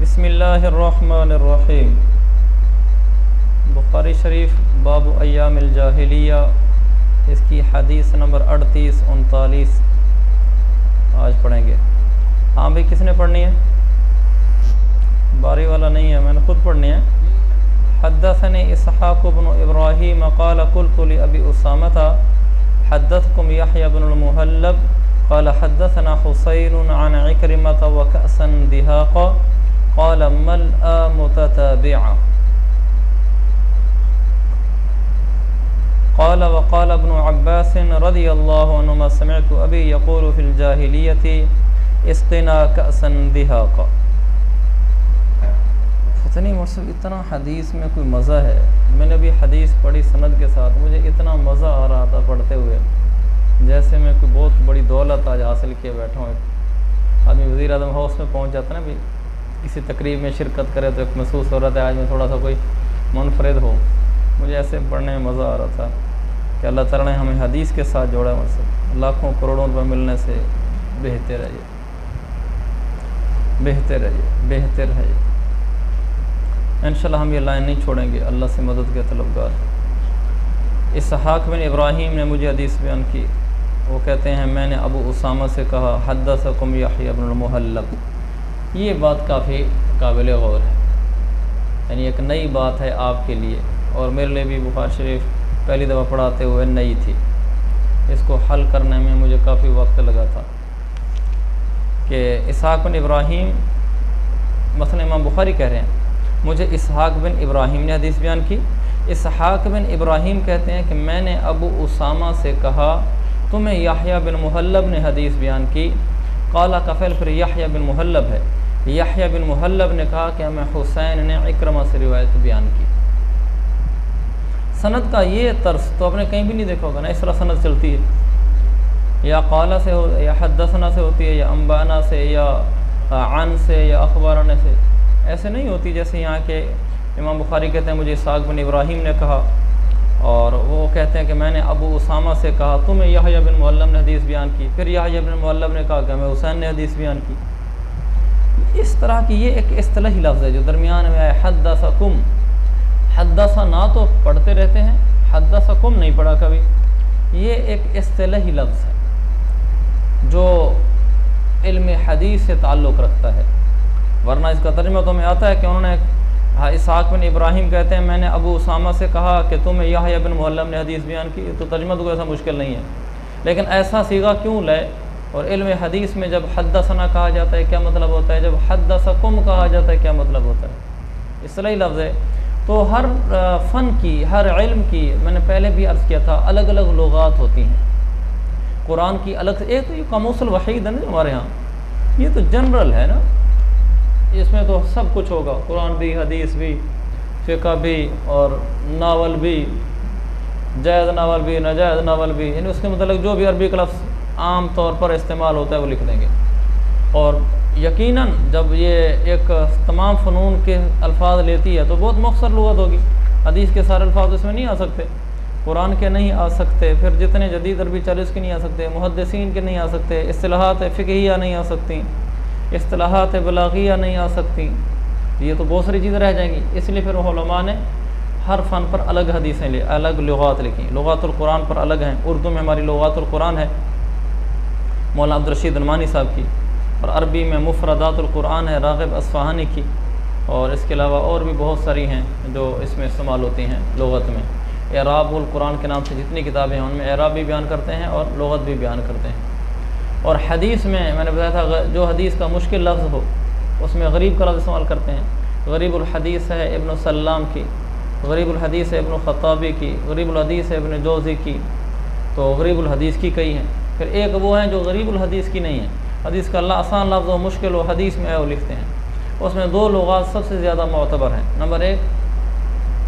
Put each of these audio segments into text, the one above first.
बसमीम बुखारी शरीफ, बाब अयामिलजाहिलिया इसकी हदीस नंबर अड़तीस, उनतालीस। आज पढ़ेंगे। हाँ भाई, किसने पढ़नी है? बारी वाला नहीं है, मैंने खुद पढ़नी है। हदसन इसहाक़बन इब्राहीम, क़ाल कुल अबी उसामता हदतकुम यहयाबनमहलब क़ाल हदसना हुसैन अन इक्रिमत व कसन दिहाक़। क़ाल मल मुतताबिआ क़ाल वक़ाल इब्न अब्बास रदी अल्लाहु अन्हुमा समिअतु अबी यक़ूलु फ़िल जाहिलियति इस्क़िना कसन दिहाक़ पता नहीं मुझसे इतना हदीस में कोई मज़ा है। मैंने अभी हदीस पढ़ी सनद के साथ। मुझे इतना मज़ा आ रहा था पढ़ते हुए, जैसे मैं कोई बहुत बड़ी दौलत आज हासिल किए बैठा हूँ। आदमी वज़ी अजम हाउस में पहुँच जाता ना भाई किसी तकरीब में शिरकत करे तो एक महसूस हो रहा था, आज मैं थोड़ा सा कोई मुनफरद हो। मुझे ऐसे पढ़ने में मज़ा आ रहा था कि अल्लाह ताला ने हमें हदीस के साथ जोड़ा मुझसे लाखों करोड़ों रुपये मिलने से बेहतर ये। बेहतर ये, बेहतर है इन हम ये लाइन नहीं छोड़ेंगे, अल्लाह से मदद के तलबगार इसहाक बिन इब्राहीम ने मुझे हदीस बयान की। वो कहते हैं, मैंने अबू उसामा से कहा हदसकुम याहबनमहलब ये बात काफ़ी काबिल गौर है। यानी एक नई बात है आपके लिए। और मेरे लिए भी बुखार शरीफ पहली दफ़ा पढ़ाते हुए नई थी। इसको हल करने में मुझे काफ़ी वक्त लगा था कि इसहाक बिन इब्राहिम, मसलन इमाम बुखारी कह रहे हैं, मुझे इसहाक बिन इब्राहिम ने हदीस बयान की। इसहाक बिन इब्राहिम कहते हैं कि मैंने अबू उसामा से कहा, तुम्हें याहिया बिन मुहल्लब ने हदीस बयान की काला कफ़ल फिर याहिया बिन मुहल्लब है। याहिया बिन मुहल्लब ने कहा कि हमें हुसैन ने इक्रमा से रिवायत बयान की। सनद का ये तर्स तो आपने कहीं भी नहीं देखा होगा ना, इस तरह सनद चलती है। या काला से हो, या हदसना से होती है, या अम्बाना से, या आन से, या अखबाराना से। ऐसे नहीं होती जैसे यहाँ के इमाम बुखारी कहते हैं, मुझे साग बिन इब्राहीम ने कहा। और वो कहते हैं कि मैंने अबू उसामा से कहा, तुम्हें यह बिन मुल्लम ने हदीस बयान की? फिर यह बिन मुल्लम ने कहा कि हमें हुसैन ने हदीस बयान की। इस तरह की ये एक असलाही लफ्ज़ है जो दरमियान में आया आए हदसकुम हदसा ना तो पढ़ते रहते हैं हदसकुम नहीं पढ़ा कभी। ये एक असलाही लफ्ज़ है जो इल्म हदीस से ताल्लुक़ रखता है। वरना इसका तर्जमा तो हमें आता है कि उन्होंने हाँ इसहाक बिन इब्राहिम कहते हैं, मैंने अबू उसामा से कहा कि तुम्हें यह बिन मुल्लम ने हदीस बयान की तो तर्जमा तो ऐसा मुश्किल नहीं है। लेकिन ऐसा सीगा क्यों ले? और इल्म हदीस में जब हद हदसना कहा जाता है, क्या मतलब होता है? जब हद हदसकुम कहा जाता है, क्या मतलब होता है? इसलिए लफ्ज़ है। तो हर फ़न की, हर इल्म की मैंने पहले भी अर्ज़ किया था अलग अलग लगात होती हैं। कुरान की अलग एक तो ये कमोसल वहीद है ना हमारे यहाँ, ये तो जनरल है ना। इसमें तो सब कुछ होगा। कुरान भी, हदीस भी फ़िका भी और नावल भी, जायज़ नावल भी, नाजायज़ नावल भी, यानी उसके मतलब जो भी अरबी का लफ्ज़ आम तौर पर इस्तेमाल होता है वो लिख देंगे। और यकीनन जब ये एक तमाम फ़नून के अल्फाज लेती है तो बहुत मख्सर लगत होगी। हदीस के सारे अल्फाज उसमें नहीं आ सकते। कुरान के नहीं आ सकते, फिर जितने जदीद अरबी चालीस के नहीं आ सकते मुहदसिन के नहीं आ सकते असलाहत फ़िकिया नहीं आ सकती। असलाहत बलागिया नहीं आ सकती। ये तो बहुत सारी चीज़ें रह जाएँगी। इसलिए फिर ने हर फ़न पर अलग हदीसें ले, अलग लगात लिखी। लगातुल्कुरान पर अलग हैं। उर्दू में हमारी लगातुल्कुरान है, मौलाना अब्दुलरशीद नमानी साहब की। और अरबी में मुफरदातुल्कुरान है, रागब असफ़ाहानी की। और इसके अलावा और भी बहुत सारी हैं जो इसमें इस्तेमाल होती हैं लगत में। एराबुल्कुरान के नाम से जितनी किताबें हैं, उनमें एराब भी बयान करते हैं और लगत भी बयान करते हैं। और हदीस में मैंने बताया था जो हदीस का मुश्किल लफ्ज़ हो, उसमें गरीब का लफ्ज़ इस्तेमाल करते हैं। गरीबुलहदीस है इब्न सल्लाम की गरीबुलहदीस है इब्न ख़ताबी की गरीबुलहदीस है इब्न जोज़ी की। तो गरीबुलहदीस की कई हैं। फिर एक वो हैं जो गरीबुलहदीस की नहीं है। हदीस का अल्लाह आसान लफ्ज़ हो मुश्किल हो हदीस में वो लिखते हैं। उसमें दो लगात सबसे ज़्यादा मोतबर हैं। नंबर एक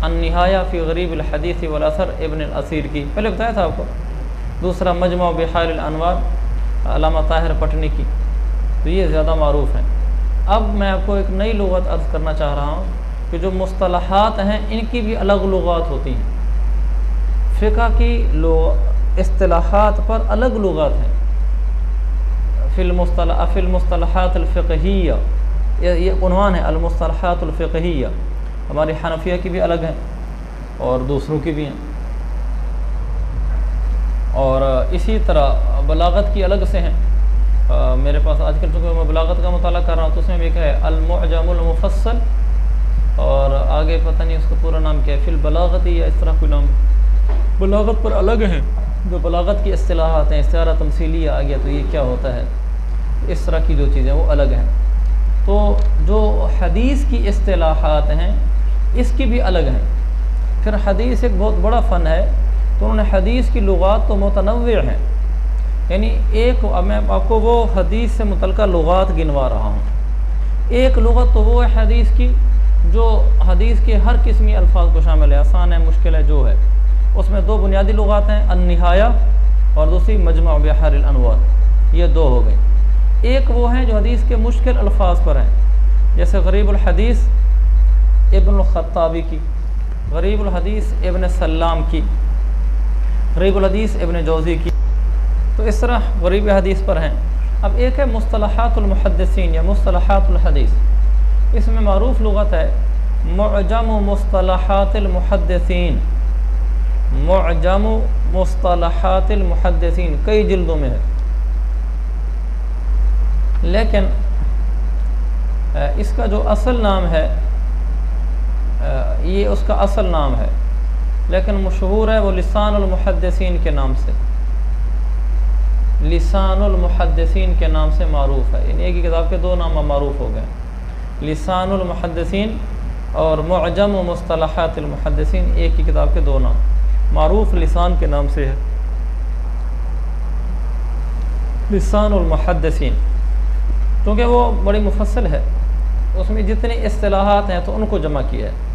अनहाया फ़ी गरीबुलहदीस वलसर इबन असीर की। पहले बताया था आपको। दूसरा, मजमा बहार अनवार। अलामा ताहिर पटनी की। तो ये ज़्यादा मरूफ हैं। अब मैं आपको एक नई लगत अर्ज़ करना चाह रहा हूँ कि जो मुस्तलहात हैं, इनकी भी अलग लगत होती हैं। फ़िका की असलाहत पर अलग लगत हैं। फ़िलमस्तलहत फ़िलमस्तलहात ये ये उनवान है अलमसलहतफ़िया हमारी हनफिया की भी अलग हैं और दूसरों की भी हैं। और इसी तरह बलागत की अलग से हैं। आ, मेरे पास आजकल चूँकि मैं बलागत का मताल कर रहा हूँ तो उसमें भी क्या है अलमजमुलमफसल और आगे पता नहीं उसका पूरा नाम क्या है फिल बलागत ही या इस तरह कोई नाम। बलागत पर अलग हैं जो बलागत की असलाहत हैं इस्तारा तमसीली आ गया तो ये क्या होता है? इस तरह की जो चीज़ें वो अलग हैं। तो जो हदीस की असलाहत हैं इसकी भी अलग हैं। फिर हदीस एक बहुत बड़ा फ़न है तो उन्होंने हदीस की लगात तो मतनव हैं। यानी एक अब मैं आपको वो हदीस से मुतल लगात गिनवा रहा हूँ। एक लगत तो वो है हदीस की जो हदीस के हर किस्मी अल्फाज को शामिल है, आसान है, मुश्किल है, जो है। उसमें दो बुनियादी लगात हैं अनहाया और दूसरी मजमा बहर अनवर। ये दो हो गई। एक वो हैं जो हदीस के मुश्किल अल्फाज पर हैं। जैसे गरीबुलहदीस इबन ख़त्ताबी की गरीबुलहदीस इबन सल्लाम की। गरीबुलहदीस इबन जौज़ी की। तो इस तरह गरीब हदीस पर हैं। अब एक है मुस्तलहातुलमहदसिन या मुस्तलहातुलहदीस इसमें मरूफ लगत है मजम मुस्तलहातमहदसिन मजम मुस्तलहातमहदसिन कई जल्दों में है। लेकिन इसका जो असल नाम है ये उसका असल नाम है। लेकिन मशहूर है वो लिसानमहदसिन के नाम से। लिसानमहदसिन के नाम से मरूफ है। इन एक ही किताब के दो नाम मरूफ हो गए। लिसानमहदसिन और मजम मुस्तलहातमहदसिन एक ही किताब के दो नाम। मरूफ लिसान के नाम से है। लिसानमहदसिन क्योंकि वो बड़ी मुफसल है। उसमें जितनी असलाहत हैं तो उनको जमा किया है।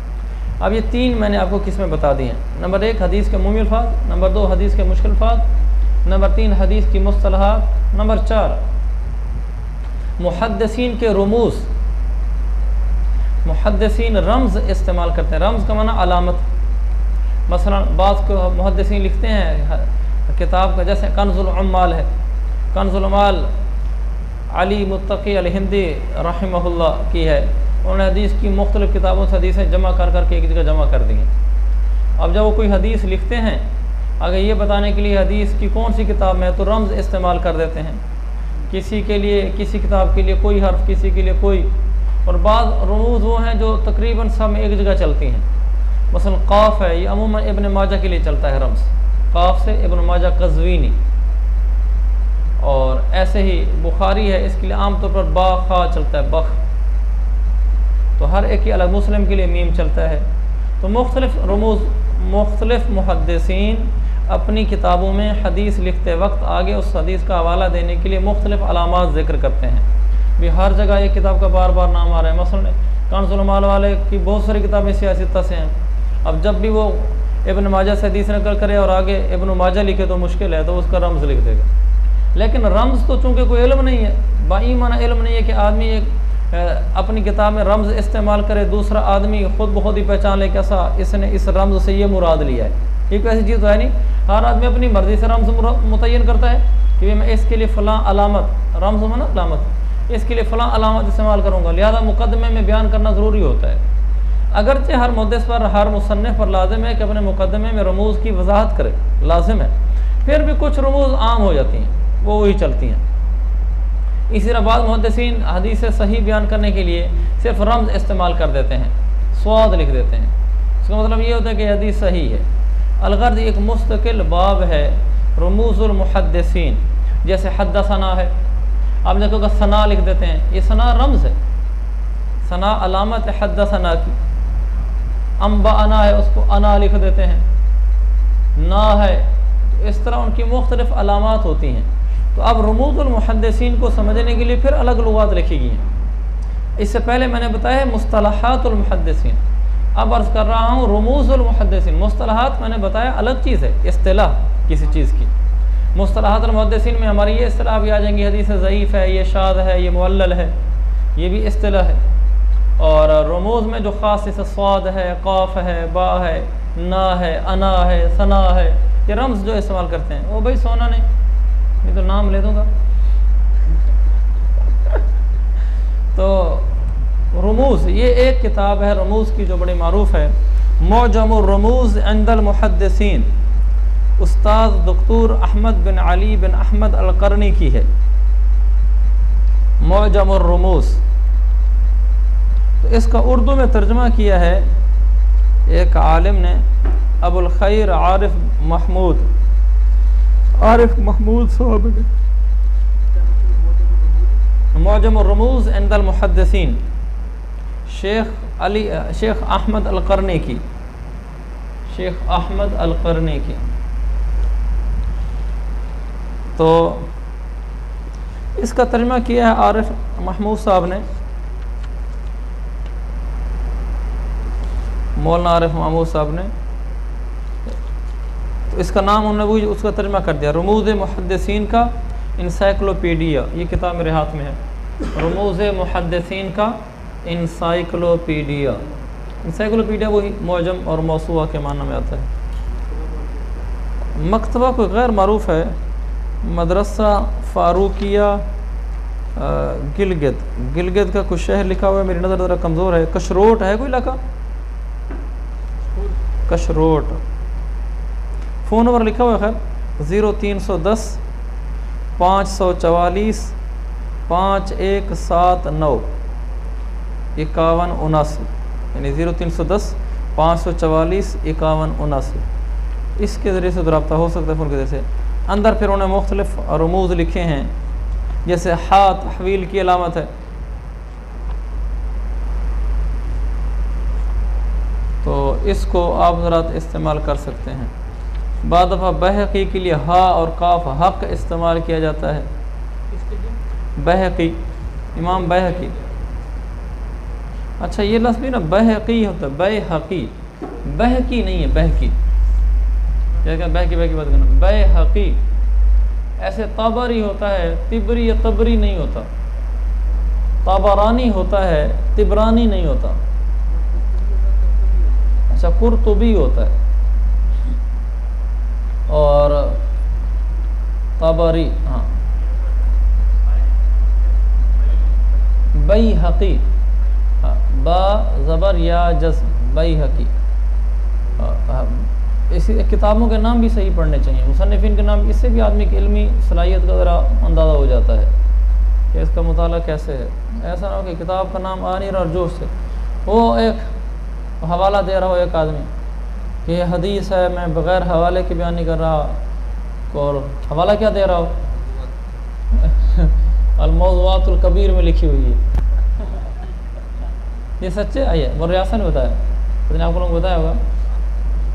अब ये तीन मैंने आपको किसमें बता दिए हैं? नंबर एक, हदीस के मुमी अल्फाज नंबर दो, हदीस के मुश्किल अल्फाज नंबर तीन, हदीस की मुस्तलहात नंबर चार मुहदसिन के रमूस। मुहदसिन रम्ज़ इस्तेमाल करते हैं। रम्ज़ का माना अलामत। मसला बात को मुहदसिन लिखते हैं, किताब का, जैसे कनजुलमाल है। कनजुलमाल अली मुतकी अलहिंदी रहमल्ला की है। उन्होंने हदीस की मुख्तलिफ़ किताबों से हदीसें जमा कर करके एक जगह जमा कर दी हैं। अब जब वो कोई हदीस लिखते हैं अगर ये बताने के लिए हदीस की कौन सी किताब में है तो रम्ज़ इस्तेमाल कर देते हैं। किसी के लिए, किसी किताब के लिए कोई हर्फ, किसी के लिए कोई। और बाद रमूज वो हैं जो तकरीबन सब में एक जगह चलती हैं। मसल काफ है, ये अमूमन इबन माजा के लिए चलता है रम्स काफ से इबन माजा कजवीनी। और ऐसे ही बुखारी है, इसके लिए आमतौर पर बा खा चलता है, बख। तो हर एक ही अलग मुस्लिम के लिए मीम चलता है। तो मुख्तलिफ़ रमूज, मुख्तलिफ़ मुहदसिन अपनी किताबों में हदीस लिखते वक्त आगे उस हदीस का हवाला देने के लिए मुख्तलिफ़ अलामत ज़िक्र करते हैं। भी हर जगह एक किताब का बार बार नाम आ रहा है। मसल कानसलमाल वाले की बहुत सारी किताबें सियासत से हैं। अब जब भी वो इबन माजा से हदीस नकल करे और आगे इबन माजा लिखे तो मुश्किल है तो उसका रम्ज़ लिख देगा। लेकिन रम्ज़ तो चूँकि कोई इल्म नहीं है बाई माना इल्म नहीं है कि आदमी एक अपनी किताब में रम्ज़ इस्तेमाल करे, दूसरा आदमी खुद ब खुद ही पहचान ले कैसा इसने इस रम्ज़ से ये मुराद लिया है। ये कोई ऐसी चीज़ तो है नहीं। हर आदमी अपनी मर्ज़ी से रम्ज़ मुतन करता है कि मैं इसके लिए फ़लाँ अलामत, रम्ज़ माना अलामत, इसके लिए फ़लाँ अलामत इस्तेमाल करूँगा। लिहाजा मुकदमे में बयान करना ज़रूरी होता है। अगरचे हर मुद्दे पर, हर मुसनफ़ पर लाजिम है कि अपने मुकदमे में रमूज़ की वजाहत करे, लाजिम है। फिर भी कुछ रमूज़ आम हो जाती हैं, वो वही चलती हैं। इसी तरह बाद मुहदसिन हदीस सही बयान करने के लिए सिर्फ़ रम्ज़ इस्तेमाल कर देते हैं, स्वाद लिख देते हैं। इसका मतलब ये होता है कि हदीस सही है। अलगर्द एक मुस्तकिल बाब है रमूज़ुलमहदसिन जैसे हदसना है। आप देखोगे सना लिख देते हैं, ये सना रम्ज़ है। सना अलामत है हद सना की। अम्बा अना है, उसको अना लिख देते हैं। ना है तो इस तरह उनकी मुख्तलिफ़ अलामत होती हैं। तो अब रमूज़ुलमहदसिन को समझने के लिए फिर अलग लुगात लिखी गई हैं। इससे पहले मैंने बताया मुस्तलहातुलमहदसिन अब अर्ज़ कर रहा हूँ रमूज़ुलमहदसिन मुस्तलहात मैंने बताया अलग चीज़ है अतलाह किसी चीज़ की। मुस्तलाहतमदसिन में हमारी ये असलाह भी आ जाएँगी, हदीस ज़यीफ़ है, ये शाद है, ये मुल्ल है, ये भी असलाह है। और रमूज़ में जो ख़ास जैसे स्वाद है, कौफ़ है, बा है, ना है, अना है, सना है, ये रम्स जो इस्तेमाल करते हैं, वो भाई सोना नहीं। ये तो नाम ले दूँगा। तो रमूज़, ये एक किताब है रमूज़ की जो बड़ी मरूफ है। मौजम रमूज़ अंदल मुहदसिन उस्ताद दक्तूर अहमद बिन अली बिन अहमद अलकरनी की है। मौजम रमूज़। तो इसका उर्दू में तर्जमा किया है। एक आलिम ने, अबुल खैर आरिफ महमूद। आरिफ महमूद साहब ने मौजम रमूज़ अंदल मुहदसिन शेख अली शेख अहमद अलकरनी की शेख अहमद अलकरनी की तो इसका तर्जमा किया है आरिफ महमूद साहब ने। मौलाना आरिफ महमूद साहब ने। तो इसका नाम उन्होंने उसका तर्जमा कर दिया, रमूज़ मुहदसिन का इंसाइक्लोपीडिया ये किताब मेरे हाथ में है। रमूज़ मुहदसिन का इंसाइक्लोपीडिया इंसाइक्लोपीडिया वही मौजम और मौसुआ के माना में आता है। मकतबा कोई गैर मरूफ है, मदरसा फ़ारूकिया गिलगित। गिलगित का कुछ शहर लिखा हुआ है, मेरी नज़र ज़रा कमज़ोर है। कशरोट है कोई इलाका? कशरोट। फ़ोन नंबर लिखा हुआ है ज़ीरो तीन सौ दस, पाँच सौ चवालीस, पाँच एक सात नौ, इक्यावन उनासी, यानी ज़ीरो तीन सौ दस, पाँच सौ चवालीस, इक्यावन उनासी। इसके ज़रिए से रबता हो सकता है फ़ोन के ज़रिए से। अंदर फिर उन्होंने मुख्तलिफ़ रमूज़ लिखे हैं, जैसे हाथ हवील की अलामत है। तो इसको आप ज़रा इस्तेमाल कर सकते हैं। बाद दफ़ा बहकी के लिए हा और काफ हक इस्तेमाल किया जाता है। बहकी इमाम बहकी। अच्छा ये लफ्ज़ भी ना बहकी होता है बहकी। बहकी नहीं है बहकी। क्या बहकी बहकी बात करना? बहकी। ऐसे ताबरी होता है तिबरी या तबरी नहीं होता। ताबरानी होता है तिबरानी नहीं होता। अच्छा कुरतुबी होता है। और तबरी हाँ। बई हकी हाँ, बा ज़बर या जस बई हकी इसी किताबों के नाम भी सही पढ़ने चाहिए। मुसनफ़िन के नाम इससे भी आदमी की इलमी सलाहियत का ज़रा अंदाज़ा हो जाता है कि इसका मताल कैसे है। ऐसा ना हो कि किताब का नाम आ नहीं रहा और जोश से। वो एक हवाला दे रहा हो एक आदमी। कि ये हदीस है मैं बग़ैर हवाले के बयान नहीं कर रहा। और हवाला क्या दे रहा हो? अलमौज़वातुलकबीर में लिखी हुई है। ये सच्चे? आइए वो रियासत ने बताया। आप लोगों को बताया होगा।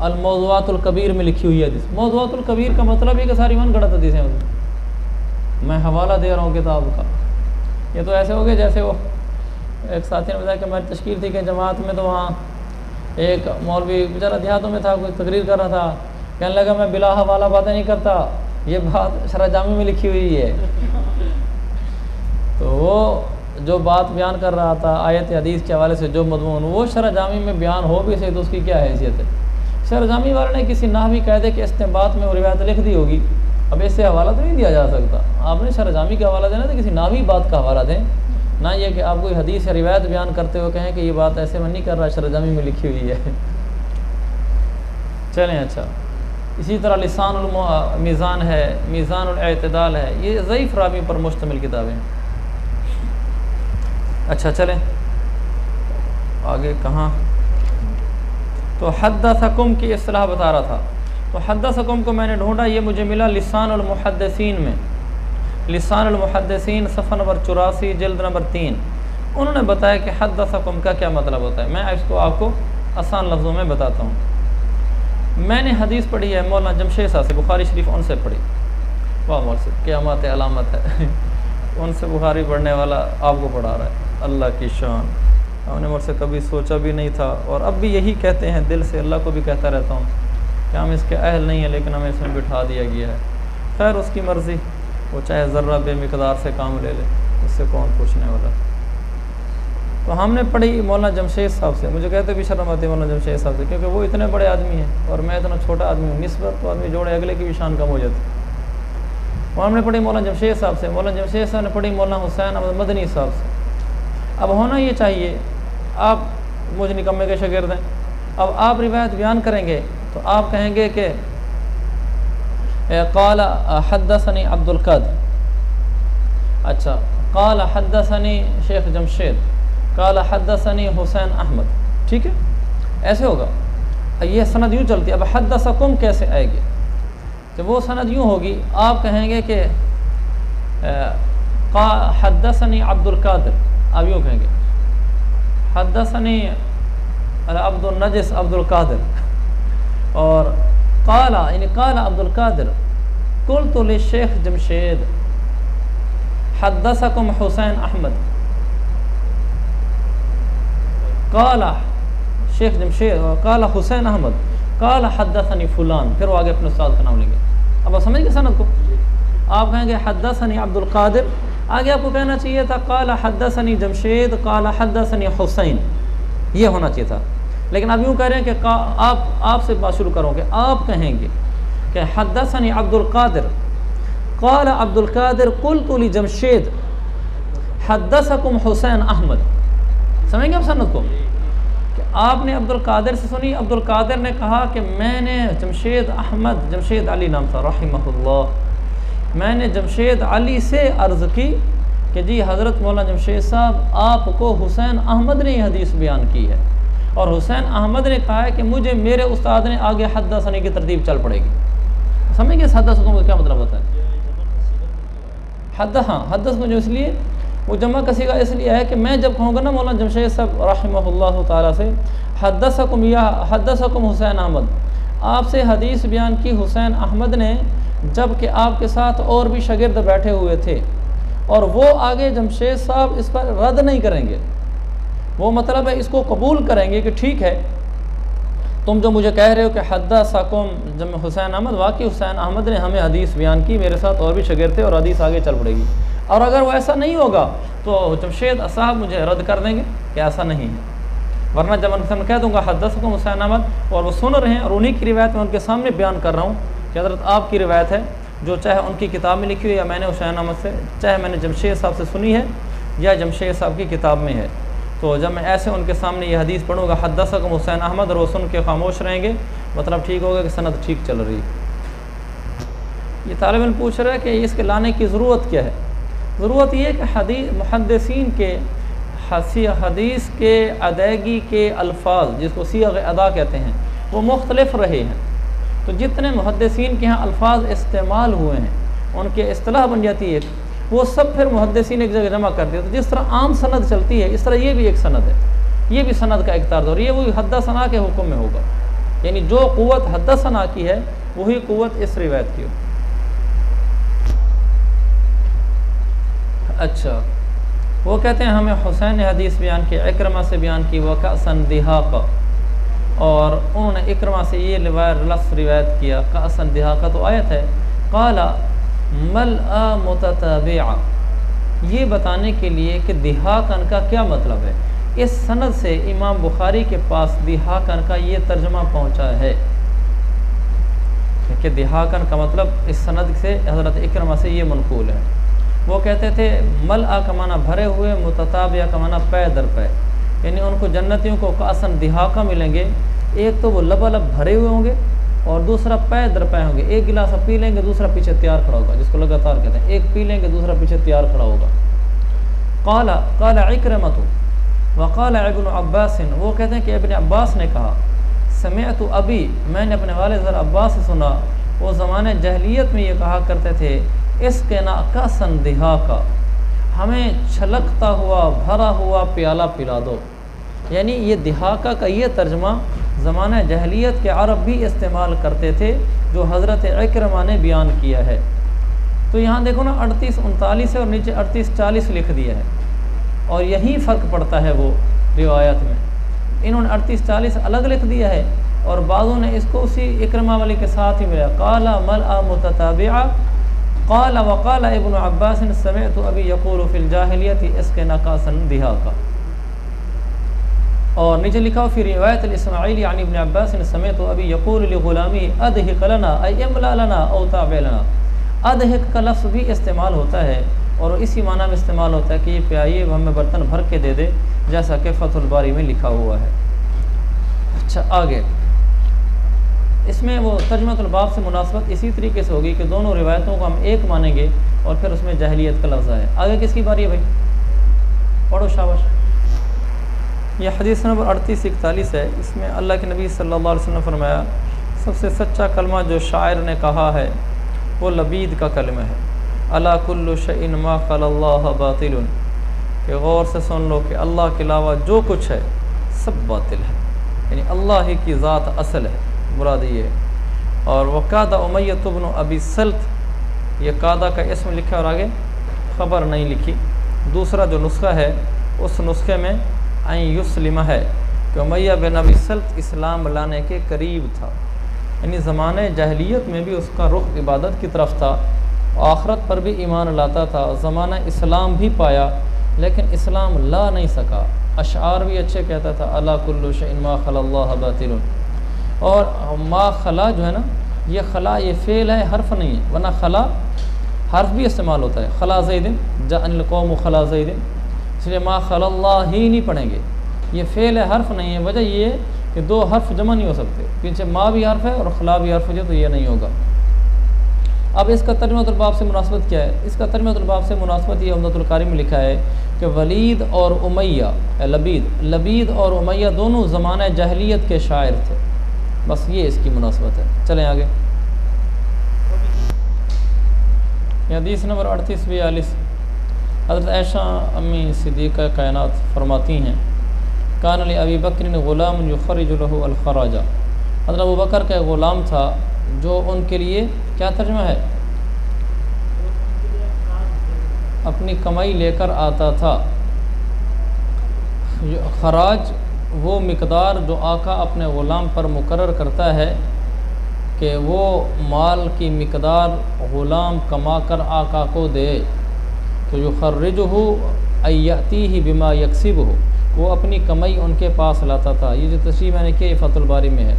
अलमौज़वातुलकबीर में लिखी हुई है हदीस मौज़वातुलकबीर का मतलब ही कि सारी मन गलत हदीसें उसमें। मैं हवाला दे रहा हूँ किताब का। ये तो ऐसे हो गए जैसे वो एक साथी ने बताया कि हमारी तश्कील थी कि जमात में तो वहाँ एक मौलवी बेचारा देहातों में था, कोई तकरीर कर रहा था। कहने लगा, मैं बिला हवाला बातें नहीं करता, ये बात शरा जामी में लिखी हुई है। तो वो जो बात बयान कर रहा था, आयत हदीस के हवाले से जो मजमून, वो शरा जामी में बयान हो भी सही तो उसकी क्या हैसियत है? शरजामी वाले ने किसी नाहवी कायदे के इस्तेमाल में वो रिवायत लिख दी होगी। अब इससे हवाला तो नहीं दिया जा सकता। आपने शरजामी का हवाला देना तो किसी नावी बात का हवाला दें। ना ये कि आप कोई हदीस या रिवायत बयान करते हुए कहें कि ये बात ऐसे में नहीं कर रहा शरजामी में लिखी हुई है। चलें अच्छा। इसी तरह लिसान मीज़ान है मीज़ान अतदाल है, ये ज़यीफ़ रावी पर मुश्तमिल किताबें। अच्छा चलें। आगे कहाँ? तो हद सकुम की असलाह बता रहा था। तो हद सकुम को मैंने ढूंढा, ये मुझे मिला लिसानमहदसिन में। लिसानमहदसिन सफ़ा नंबर चौरासी, जल्द नंबर तीन। उन्होंने बताया कि हद सकुम का क्या मतलब होता है। मैं इसको आपको आसान लफ्ज़ों में बताता हूँ। मैंने हदीस पढ़ी है, मौलाना जमशेद साहब से, बुखारी शरीफ उनसे पढ़ी। वाह मौल से क़्यामत अलामत है। उनसे बुखारी पढ़ने वाला आपको पढ़ा रहा है। अल्लाह की शान। हमने मुझसे कभी सोचा भी नहीं था और अब भी यही कहते हैं, दिल से अल्लाह को भी कहता रहता हूँ कि हम इसके अहल नहीं हैं, लेकिन हमें इसमें बिठा दिया गया है। खैर, उसकी मर्ज़ी। वो चाहे ज़र्रा बेमकदार से काम ले ले, उससे कौन पूछने वाला? तो हमने पढ़ी मौलाना जमशेद साहब से। मुझे कहते भी शर्म आती मौलाना जमशेद साहब से, क्योंकि वो इतने बड़े आदमी हैं और मैं इतना छोटा आदमी हूँ, नस्बत तो आदमी जोड़े अगले की भी शान कम हो जाती। और हमने पढ़ी मौलाना जमशेद साहब से। मौलाना जमशेद साहब ने पढ़ी मौलाना हुसैन अहमद मदनी साहब से। अब होना ये चाहिए, आप मुझ निकम्मे के शगिर्द हैं। अब आप रिवायत बयान करेंगे तो आप कहेंगे कि काला हदसनी अब्दुल कद अच्छा काला हदसनी शेख जमशेद काला हदसनी हुसैन अहमद ठीक है ऐसे होगा ये सनद यूँ चलती है अब हदसकुम कैसे आएगी तो वो सनद यूँ होगी आप कहेंगे कि हदसनी अब्दुल कादिर आप यूँ कहेंगे हदसनी अब्दुल नजस अब्दुल कादिर और काला यानी काला अब्दुल कादिर कुल तो शेख जमशेद हदसकुम हुसैन अहमद काला शेख जमशेद काला हुसैन अहमद काला हदसनी फ़ुलान फिर वो आगे अपने उस्ताद का नाम लेंगे अब आप समझ गए सनद को आप कहेंगे हदसनी अब्दुल कादिर आगे आपको कहना चाहिए था काला हदसनी जमशेद काला हदसनी हुसैन ये होना चाहिए था लेकिन अब यूँ कह रहे हैं कि आप, आपसे बात शुरू करोगे आप कहेंगे कि हदसनी अब्दुल कादिर। काला अब्दुल कादिर कुल तुली जमशेद, हदसकुम हुसैन अहमद। समझेंगे आप सनद को? कि आपने अब्दुल कादिर से सुनी, अब्दुल कादिर ने कहा कि मैंने जमशेद अहमद, जमशेद अली नाम था, रहीमहुल्लाह। मैंने जमशेद अली से अर्ज़ की कि जी हज़रत मौलाना जमशेद साहब, आपको हुसैन अहमद ने यह हदीस बयान की है। और हुसैन अहमद ने कहा है कि मुझे मेरे उस्ताद ने आगे हद सनी की तरतीब चल पड़ेगी। समझेंगे इस हद का क्या मतलब होता है? हद हाँ हदस मुझे इसलिए, वो जमा कसी का इसलिए है कि मैं जब कहूँगा ना मौलाना जमशेद साहब रहमल्ला ताला से हदसकुम या हदसकुम हुसैन अहमद, आपसे हदीस बयान की हुसैन अहमद ने जब कि आपके साथ और भी शगिर्द बैठे हुए थे, और वो आगे जमशेद साहब इस पर रद्द नहीं करेंगे। वो मतलब है, इसको कबूल करेंगे कि ठीक है। तुम जो मुझे कह रहे हो कि हद्दा साकुम, जब हुसैन अहमद, वाकई हुसैन अहमद ने हमें हदीस बयान की, मेरे साथ और भी शगिर थे और हदीस आगे चल पड़ेगी। और अगर वो ऐसा नहीं होगा तो जमशेद साहब मुझे रद्द कर देंगे कि ऐसा नहीं है। वरना जब मैं कह दूँगा हदसकुम हुसैन अहमद, और वो सुन रहे हैं, और उन्हीं की रिवायत मैं उनके सामने बयान कर रहा हूँ कि हज़रत आपकी रिवायत है, जो चाहे उनकी किताब में लिखी हुई या मैंने हुसैन अहमद से, चाहे मैंने जमशेद साहब से सुनी है, या जमशेद साहब की किताब में है। तो जब मैं ऐसे उनके सामने ये हदीस पढ़ूँगा हदसकुम हुसैन अहमद और वो सुन के खामोश रहेंगे मतलब ठीक होगा कि सनत ठीक चल रही ये तालब पूछ रहा है कि इसके लाने की ज़रूरत क्या है? ज़रूरत ये कि हदीस मुहदसिन के हसी, हदीस के अदायगी के अल्फाज, जिसको सीग अदा कहते हैं, वो मुख्तलफ रहे हैं। तो जितने मुहदसिन के यहाँ अल्फाज इस्तेमाल हुए हैं, उनके असलाह बन जाती है। वो सब फिर मुहदसिन एक जगह जमा कर दिया। तो जिस तरह आम सनद चलती है, इस तरह ये भी एक सनद है। ये भी सनद का एक तर्ज और ये वही हद्दा सना के हुक्म में होगा। यानी जो क़वत हद्दा सना की है, वही क़वत इस रिवायत की हो अच्छा वो कहते हैं हमें हुसैन हदीस बयान की, इक्रमा से बयान की, वका सन दिहाका। और उन्होंने इक्रमा से ये लफ्स रिवायत किया, का कासन दिहाका? तो आयत है, काला मल मुतबिया ये बताने के लिए कि दिहाकन का क्या मतलब है? इस सनद से इमाम बुखारी के पास दिहाकन का ये तर्जमा पहुँचा है। कि दिहाकन का मतलब इस सनद से हज़रत इक्रमा से ये मनकूल है। वो कहते थे मल आ कमाना भरे हुए मुतताब या कमाना पै दर पै। यानी उनको जन्नतियों को कासन दिहाका मिलेंगे? एक तो वो लबालब भरे हुए होंगे और दूसरा पै दर पै होंगे। एक गिलास आप पी लेंगे, दूसरा पीछे तैयार खड़ा होगा, जिसको लगातार कहते हैं। एक पी लेंगे, दूसरा पीछे तैयार खड़ा होगा। काला काला इक्रमत वकाल इबन अब्बास वो कहते हैं कि इबन अब्बास ने कहा समय तो अभी मैंने अपने वाले ज़र अब्बास से सुना, वो ज़माने जहलीत में ये कहा करते थे, इसके ना का संदेहा का। हमें छलकता हुआ, भरा हुआ प्याला पिला दो। यानी ये दिहाका का ये तर्जमा ज़माना जहलीत के अरब भी इस्तेमाल करते थे, जो हज़रत अक्रमा ने बयान किया है। तो यहाँ देखो ना, अड़तीस उनतालीस है और नीचे अड़तीस चालीस लिख दिया है। और यही फ़र्क पड़ता है वो रिवायत में। इन्होंने अड़तीस चालीस अलग लिख दिया है और बाज़ों ने इसको उसी इक्रमा वाली के साथ ही मिला। काला मल आ मुतताबिया काला वकाल इबन अब्बास समय तो अभी यकूल फ़िलजाहलियत इसके नकासन दिहा का और नीचे लिखा फिर रिवायत इसमाइल अब्बास समय तो अभी यकूल ग़ुलामी अदहिक लना अमला लना अवताब लना अदहिक का लफ्ज़ भी इस्तेमाल होता है और इसी माना में इस्तेमाल होता है कि ये प्याइए हमें बर्तन भर के दे दे, जैसा कि फतुलबारी में लिखा हुआ है। अच्छा आगे। इसमें वो तर्जमतलबाब से मुनासबत इसी तरीके से होगी कि दोनों रिवायतों को हम एक मानेंगे और फिर उसमें जहलीत का लफ्ज़ है आगे किसकी बारी है भाई? पढ़ो शाबाश। यह हदीस नंबर अड़तीस इकतालीस है। इसमें अल्लाह के नबी सल्लल्लाहु अलैहि वसल्लम ने फरमाया, सबसे सच्चा कलमा जो शायर ने कहा है, वो लबीद का कलमा है। अला कुल्लु शइन मा खल्लाह बातिल कि गौर से सुन लो कि अल्लाह के अलावा जो कुछ है, सब बातिल है। यानी अल्लाह ही की ज़ात असल है, मुराद ये। और वक़ादा उमैया तुबन अभी सल्त, ये कादा का इसम लिखा और आगे ख़बर नहीं लिखी। दूसरा जो नुस्खा है, उस नुस्खे में युसलिमा है कि उमैया बिन अबी सल्त इस्लाम लाने के करीब था। यानी ज़माने जहलीत में भी उसका रुख इबादत की तरफ़ था, आखरत पर भी ईमान लाता था, ज़माना इस्लाम भी पाया, लेकिन इस्लाम ला नहीं सका। अशार भी अच्छे कहता था, अला कुल्लु शइन मा खल्ला बातिल और मा खला जो है ना, ये खला, ये फ़ेल है, हर्फ नहीं है। वरना खला, हर्फ भी इस्तेमाल होता है। खला जैदिन जौम खला जैदिन। इसलिए मा खल्ला ही नहीं पढ़ेंगे। ये फ़ेल है हर्फ नहीं है। वजह ये कि दो हर्फ जमा नहीं हो सकते। पीछे माँ भी हर्फ है और खला भी हर्फ जो तो ये नहीं होगा। अब इसका तरमतलबाब से मुनासबत क्या है? इसका तरमतलबाब से मुनासबत ये अमदतुल्कारी में लिखा है कि वलीद और उमैया लबीद लबीद और उमैया दोनों ज़माना जहलीत के शायर थे। बस ये इसकी मुनासबत है। चलें आगे। हदीस नंबर अड़तीस बयालीस। हज़रत ऐशा अम्मी सिद्दीक़ा कायनात फरमाती हैं, कान अबी बकर ग़ुलाम युखरजलखराजा हज़रत अबू बकर का ग़ुलाम था, जो उनके लिए क्या तर्जमा है? अपनी कमाई लेकर आता था। खराज वो मकदार जो आका अपने ग़ुलाम पर मुकर करता है कि वो माल की मकदार ग़ुलाम कमा कर आका को दे। तो जो खर्रज हो अयती ही बिमा यकसिब हो वो अपनी कमाई उनके पास लाता था। ये जो तस्वीर मैंने की फतुलबारी में है।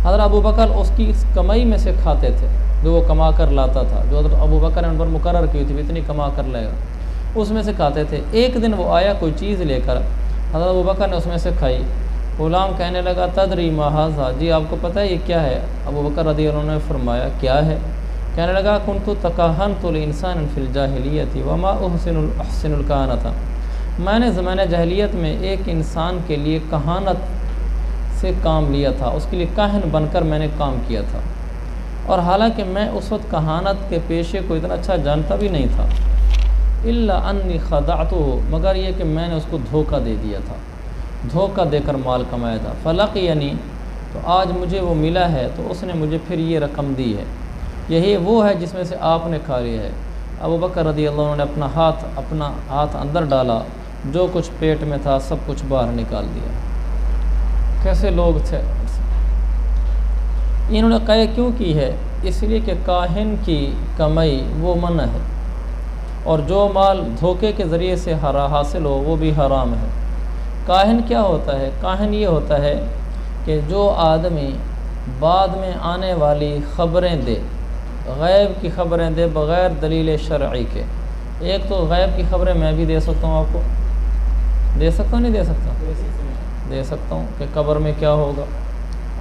हज़रत अबू बकर उसकी कमाई में से खाते थे, जो वो कमा कर लाता था। जो हज़रत अबू बकर ने उन पर मुकर की थी इतनी कमा कर लेगा। उसमें से खाते थे। एक दिन वो आया कोई चीज़ लेकर। हज़रत अबू बकर ने उसमें से खाई। ग़ुलाम कहने लगा, तदरी महाजा जी आपको पता है ये क्या है? अबू बकर रदी उन्होंने फरमाया, क्या है? कहने लगा कन तो तकाहन तो इंसान फिल जाहिलियत वमा उहसिनकाना था मैंने ज़माना जहलीत में एक इंसान के लिए कहानत से काम लिया था। उसके लिए काहन बनकर मैंने काम किया था। और हालाँकि मैं उस वक्त कहानत के पेशे को इतना अच्छा जानता भी नहीं था। इल्ला अन्नी खदा तो मगर ये कि मैंने उसको धोखा दे दिया था। धोखा देकर माल कमाया था। फ़लक यानी तो आज मुझे वो मिला है तो उसने मुझे फिर ये रकम दी है। यही वो है जिसमें से आपने खा लिया है। अबू बकर रदी अल्लाह ने अपना हाथ अपना हाथ अंदर डाला, जो कुछ पेट में था, सब कुछ बाहर निकाल दिया। कैसे लोग थे? इन्होंने कह, क्यों की है? इसलिए कि काहिन की कमाई वो मन है, और जो माल धोखे के ज़रिए से हरा हासिल हो, वो भी हराम है। काहिन क्या होता है? काहिन ये होता है कि जो आदमी बाद में आने वाली ख़बरें दे गैब की ख़बरें दे बग़ैर दलील शर्ዒ के। एक तो गैब की ख़बरें मैं भी दे सकता हूँ आपको। दे सकता हूँ नहीं दे सकता? दे सकता हूँ। कि कब्र में क्या होगा।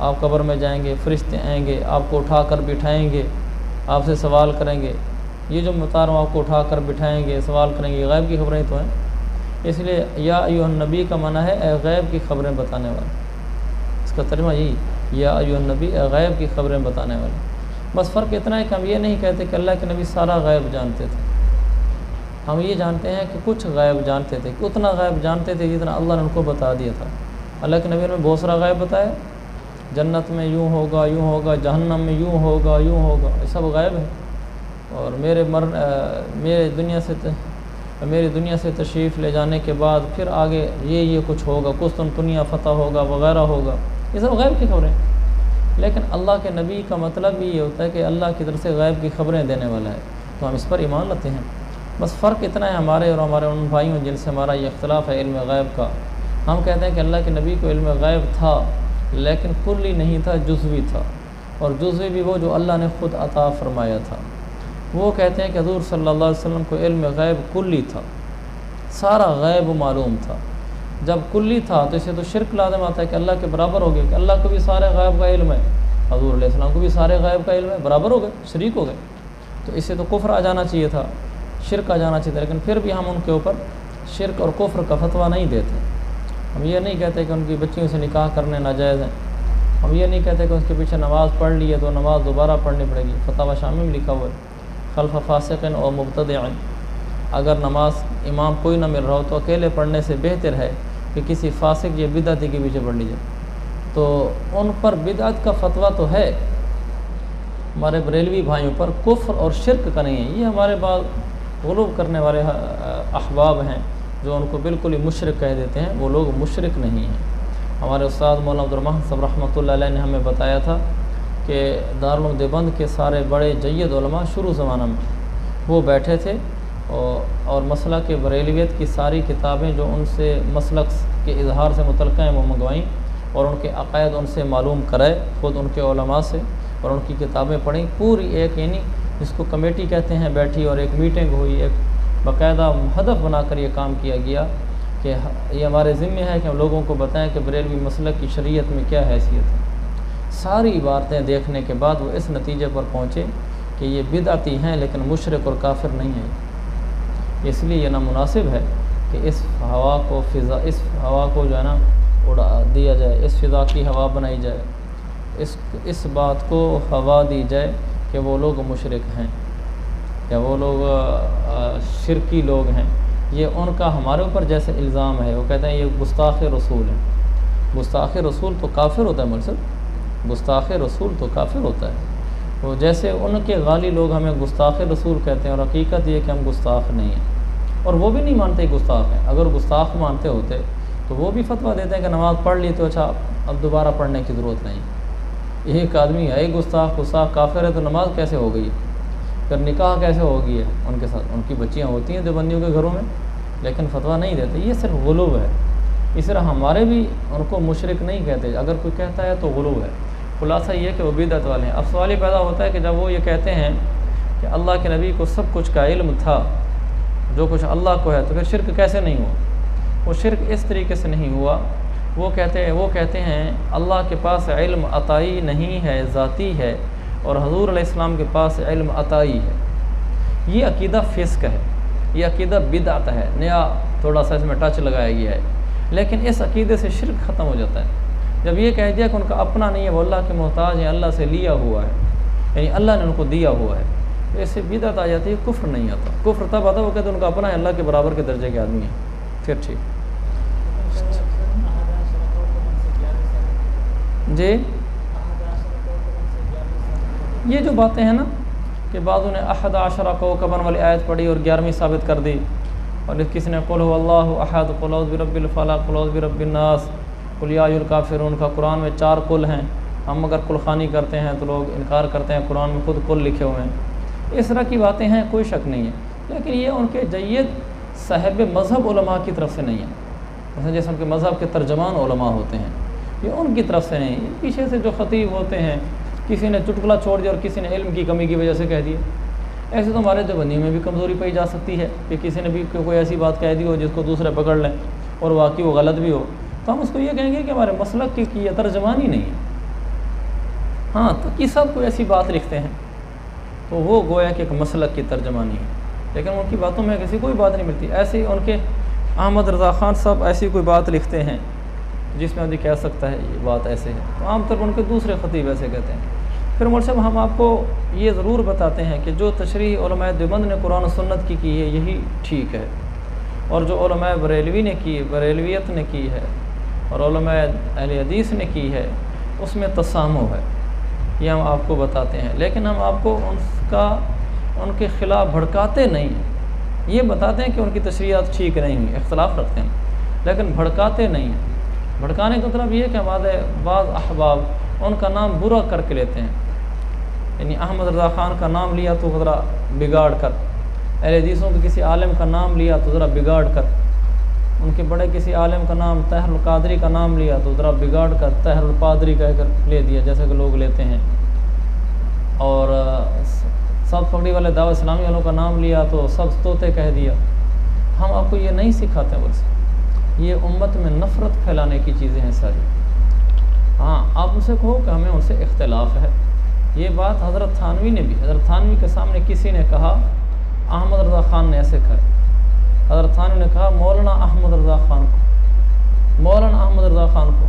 आप कब्र में जाएँगे फरिश्ते आएँगे आपको उठा कर बिठाएँगे आपसे सवाल करेंगे। ये जो बता रहा हूँ आपको उठा कर बिठाएँगे सवाल करेंगे। गैब की खबरें तो हैं। इसलिए या नबी का मना है गैब की खबरें बताने वाले। इसका तर्जमा यही या नबी गैब की खबरें बताने वाले। बस फ़र्क इतना है कि हम ये नहीं कहते कि अल्लाह के नबी सारा गायब जानते थे। हम ये जानते हैं कि कुछ गायब जानते थे, कि उतना गायब जानते थे जितना अल्लाह ने उनको बता दिया था। अल्लाह के नबी ने बहुत सारा गायब बताया। जन्नत में यूँ होगा यूँ होगा, जहन्नम में यूँ होगा यूँ होगा, ये सब गायब है। और मेरे मर मेरे दुनिया से मेरी दुनिया से तशरीफ़ ले जाने के बाद फिर आगे ये ये कुछ होगा, कुछ तो दुनिया फ़तह होगा, वगैरह होगा। ये सब गैब की खबरें। लेकिन अल्लाह के नबी का मतलब भी ये होता है कि अल्लाह की तरफ़ से गैब की खबरें देने वाला है। तो हम इस पर ईमान रखते हैं। बस फ़र्क इतना है हमारे और हमारे उन भाइयों जिनसे हमारा ये अख्तिलाफ़ है इल्म गैब का। हम कहते हैं कि अल्लाह के नबी को इल्म गैब था, लेकिन कुल्ली नहीं था, जुजवी था। और जुजवी भी वो जो अल्लाह ने ख़ुद अता फ़रमाया था। वो कहते हैं कि हजूर अलैहि वसल्लम को इल्म गैब कुल्ली था। सारा गैब मालूम था। जब कुल्ली था तो इसे तो शिरक लाजम आता है कि अल्लाह के बराबर हो गए, कि अल्लाह को भी सारे गायब का इल्म है। हजूर को भी सारे गायब का इल्म है, बराबर हो गए, शरीक हो गए। तो इसे तो कुफ्र आ जाना चाहिए था, शिरक आ जाना चाहिए था, लेकिन फिर भी हम उनके ऊपर शिरक और कुफ्र का फतवा नहीं देते। हम ये नहीं कहते कि उनकी बच्चियों से निकाह करने नाजायज़ हैं। हम ये नहीं कहते कि उसके पीछे नमाज़ पढ़ ली है तो नमाज़ दोबारा पढ़नी पड़ेगी। फतवा शामी में लिखा हुआ है, खलफ फासिन और मुबतद अगर नमाज़ इमाम कोई ना मिल रहा हो तो अकेले पढ़ने से बेहतर है। कि किसी फासिक या बिदाती के पीछे पढ़ लीजिए तो उन पर बिदात का फतवा तो है। हमारे बरेलवी भाइयों पर कुफ्र और शिरक का नहीं है। ये हमारे बाद गलूब करने वाले अहबाब हैं, जो उनको बिल्कुल ही मुशरक कह देते हैं। वो लोग मुशरक नहीं हैं। हमारे उस्ताद मौलाना सब रहमत ने हमें बताया था कि दारुल देबंद के सारे बड़े जयद शुरू ज़माना में वो बैठे थे। और, और मसला के बरेलियत की सारी किताबें जो उनसे मसलक के इजहार से मुतल हैं वो मंगवाईं और उनके अकायद उनसे मालूम कराए ख़ुद उनके से और उनकी किताबें पढ़ी। पूरी एक यानी जिसको कमेटी कहते हैं बैठी और एक मीटिंग हुई एक बाकायदा हदफ बनाकर ये काम किया गया कि ये हमारे ज़िम्मे है कि हम लोगों को बताएँ कि बरेलवी मसलक की शरीयत में क्या हैसियत है। सारी बातें देखने के बाद वो इस नतीजे पर पहुँचे कि ये बिदाती हैं लेकिन मुशरक और काफिर नहीं है। इसलिए ये नामुनासिब है कि इस हवा को फ़िज़ा, इस हवा को जो है ना उड़ा दिया जाए, इस फ़िज़ा की हवा बनाई जाए। इस इस बात को हवा दी जाए कि वो लोग मुशरक हैं या वो लोग शिरकी लोग हैं। ये उनका हमारे ऊपर जैसे इल्ज़ाम है, वो कहते हैं ये गुस्ताख रसूल है। गुस्ताख रसूल तो काफिर होता है मकसद गुस्ताख रसूल तो काफिर होता है। तो जैसे उनके गाली लोग हमें गुस्ताख रसूल कहते हैं और हकीकत ये कि हम गुस्ताख नहीं हैं। और वो भी नहीं मानते गुस्ताख हैं। अगर गुस्ताख मानते होते तो वो भी फतवा देते हैं कि नमाज़ पढ़ ली तो अच्छा अब दोबारा पढ़ने की ज़रूरत नहीं। एक आदमी है, गुस्ताख गुस्ताख, काफिर है तो नमाज़ कैसे हो गई? फिर निकाह कैसे होगी है? उनके साथ, उनकी बच्चियाँ होती हैं देवबंदियों के घरों में, लेकिन फतवा नहीं देते। ये सिर्फ़ गुलूब है। इस तरह हमारे भी उनको मुशरक नहीं कहते। अगर कोई कहता है तो गुलूब है। खुलासा ये कि वो बिदत वाले हैं। अब सवाल ये पैदा होता है कि जब वो ये कहते हैं कि अल्लाह के नबी को सब कुछ का इल्म था, जो कुछ अल्लाह को है तो फिर शिरक कैसे नहीं हुआ? वो शिरक इस तरीके से नहीं हुआ। वो कहते हैं, वो कहते हैं, अल्लाह के पास इल्म अताई नहीं है, ज़ाती है, और हजूर इस्लाम के पास इल्म अताई है। ये अकीदा फ़िस्क है, ये अकीदा बिदात है। नया थोड़ा सा इसमें टच लगाया गया है। लेकिन इस अकीदे से शिरक ख़त्म हो जाता है। जब ये कह दिया कि उनका अपना नहीं है, वो अल्लाह के मोहताज है, अल्लाह से लिया हुआ है। यानी अल्लाह ने उनको दिया हुआ है। तो इससे बिदत आ जाती है, कुफ्र नहीं आता। कुफ्र तब आता वो कहते उनका अपना है, अल्लाह के बराबर के दर्जे के आदमी है। फिर ठीक। जी? ये जो बातें हैं ना, कि बाद ने अहद आशरा को कबन वाली आयत पढ़ी और ग्यारहवीं साबित कर दी। और किसी ने कुल अल्लाह अहद कुलौद बिरबिलफ़ला कुलौद बिरबिलनास कुलियाकाफ़िर उनका कुरान में चार कुल हैं। हम अगर कुलखानी करते हैं तो लोग इनकार करते हैं, कुरान में खुद कुल लिखे हुए हैं। इस तरह की बातें हैं, कोई शक नहीं है। लेकिन ये उनके जैद साहब मज़हब की तरफ़ से नहीं है। जैसे उनके मज़हब के तर्जमान होते हैं, ये उनकी तरफ़ से नहीं है पीछे से जो ख़तीब होते हैं, किसी ने चुटकुला छोड़ दिया और किसी ने इल्म की कमी की वजह से कह दिया। ऐसे तो हमारे देवबंदी में भी कमज़ोरी पाई जा सकती है कि किसी ने भी कोई ऐसी बात कह दी हो जिसको दूसरे पकड़ लें और वाकई वो गलत भी हो। तो हम उसको ये कहेंगे कि हमारे मसलक की, की तर्जमानी नहीं है। हाँ तो कि सब कोई ऐसी बात लिखते हैं तो वो गोया कि एक मसलक की तर्जमानी है। लेकिन उनकी बातों में किसी कोई बात नहीं मिलती। ऐसे उनके अहमद रज़ा ख़ान साहब ऐसी कोई बात लिखते हैं जिसमें अभी कह सकता है ये बात ऐसे है। तो आमतौर पर उनके दूसरे ख़तीब ऐसे कहते हैं। फिर साहब हम आपको ये ज़रूर बताते हैं कि जो तशरी देवबंद ने कुरान सुन्नत की की है यही ठीक है। और जो बरेलवी ने की बरेलवियत ने की है और अहल हदीस ने की है, उसमें तसामो है। ये हम आपको बताते हैं। लेकिन हम आपको उनका उनके ख़िलाफ़ भड़काते नहीं। हैं ये बताते हैं कि उनकी तशरीत ठीक नहीं हुई, इख्तलाफ रखते हैं। लेकिन भड़काते नहीं। हैं भड़काने का मतलब ये कि हमारे बाद अहबाब उनका नाम बुरा करके लेते हैं। यानी अहमद रज़ा ख़ान का नाम लिया तो ज़रा बिगाड़ कर। अहदीसों के किसी आलम का नाम लिया तो ज़रा बिगाड़ कर। उनके बड़े किसी आलम का नाम तहरकादरी का नाम लिया तो ज़रा बिगाड़ कर तहरपादरी कह कर ले दिया, जैसे कि लोग लेते हैं। और सब पगड़ी वाले दावा इस्लामी वालों का नाम लिया तो सब तोते कह दिया। हम आपको ये नहीं सिखाते बस ये उम्मत में नफ़रत फैलाने की चीज़ें हैं सारी। हाँ आप उनसे कहो कि हमें उनसे इख्तलाफ है। ये बात हज़रत थानवी ने भी, हज़रत थानवी के सामने किसी ने कहा, अहमद रज़ा ख़ान ने ऐसे कहा। हज़रत थानवी ने कहा, मौलाना अहमद रज़ा ख़ान को। मौलाना अहमद रज़ा ख़ान को।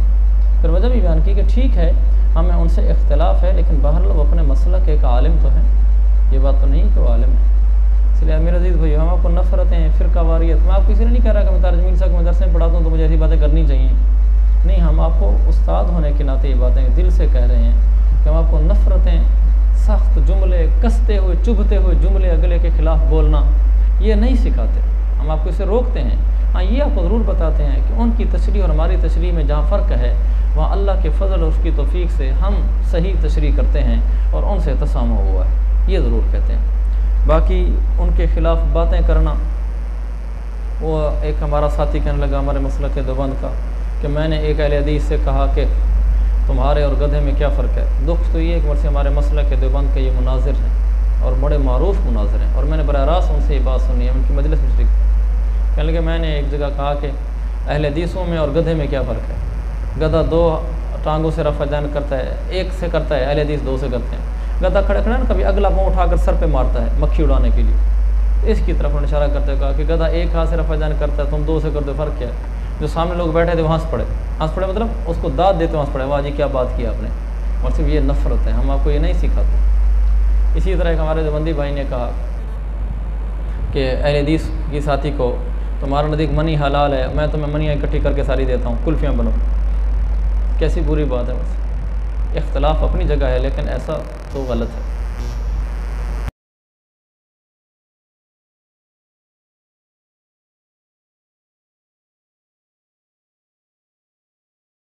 फिर वजह भी बयान की कि ठीक है, हमें उनसे इख्तलाफ है, लेकिन बहर वो अपने मसला के एक आलिम तो हैं। ये बात तो नहीं कि वो आलिम है। इसलिए मेरे अज़ीज़ भाई हम आपको नफ़रतें फ़िरका वारियत मैं आपको इसलिए नहीं कह रहा कि मैं तारजमीन साहब मैं दरसे पढ़ाता हूँ तो मुझे ऐसी बातें करनी चाहिए। नहीं, हम आपको उस्ताद होने के नाते ये बातें दिल से कह रहे हैं कि हम आपको नफ़रतें, सख्त जुमले, कसते हुए, चुभते हुए जुमले अगले के ख़िलाफ़ बोलना, ये नहीं सिखाते। हम आपको इसे रोकते हैं। हाँ ये आपको ज़रूर बताते हैं कि उनकी तशरी और हमारी तशरी में जहाँ फ़र्क है, वहाँ अल्लाह के फजल और उसकी तोफ़ी से हम सही तशरी करते हैं और उनसे तसाम हुआ है। ये ज़रूर कहते हैं। बाकी उनके ख़िलाफ़ बातें करना, वो एक हमारा साथी कहने लगा हमारे मसल के दुबंद का कि मैंने एक अहल हदीस से कहा कि तुम्हारे और गधे में क्या फ़र्क है? दुख तो ये एक वर्ष हमारे मसल के दुबंद के ये मुनाजिर हैं और बड़े मरूफ मुनाजिर हैं और मैंने बर रास्त उनसे ये बात सुनी है, उनकी मजलिस में शरीक कहने लगे, मैंने एक जगह कहा कि अहल हदीसों में और गधे में क्या फ़र्क है? गधा दो टांगों से रफा जान करता है, एक से करता है, अहल हदीस दो से करते हैं। गधा खड़े खड़े ना कभी अगला पाँव उठाकर सर पे मारता है, मक्खी उड़ाने के लिए। इसकी तरफ़ उन्होंने इशारा करते कहा कि गधा एक हाथ से रफा जान करता है, तुम दो से कर दो, फ़र्क क्या है? जो सामने लोग बैठे थे, वहाँ से पड़े। हंस पड़े मतलब उसको दाद देते, वहाँ पड़े। वाह जी, क्या बात की आपने। और सिर्फ़ ये नफ़रत है, हम आपको ये नहीं सिखाते। इसी तरह एक हमारे जबंदी भाई ने कहा कि अहदीस की साथी को तुम्हारा नज़दीक मनी हलाल है, मैं तुम्हें मनियाँ इकट्ठी करके सारी देता हूँ। कुल्फियाँ बनो। कैसी बुरी बात है बस। इख्तलाफ अपनी जगह है, लेकिन ऐसा तो गलत है।